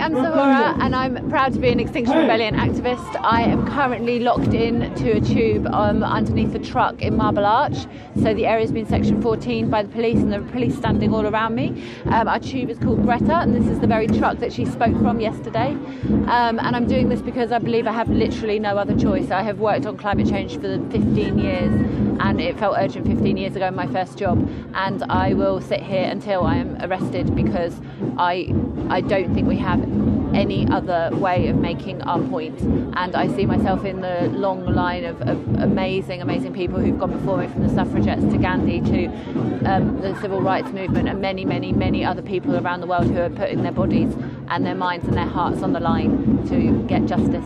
I'm Zuhuru and I'm proud to be an Extinction Rebellion activist. I am currently locked in to a tube um, underneath a truck in Marble Arch. So the area has been section 14 by the police and the police standing all around me. Um, our tube is called Greta and this is the very truck that she spoke from yesterday. Um, and I'm doing this because I believe I have literally no other choice. I have worked on climate change for 15 years and it felt urgent 15 years ago in my first job. And I will sit here until I am arrested because I, I don't think we have any other way of making our point. And I see myself in the long line of, of amazing, amazing people who've gone before me from the suffragettes to Gandhi to um, the civil rights movement and many, many, many other people around the world who are putting their bodies and their minds and their hearts on the line to get justice.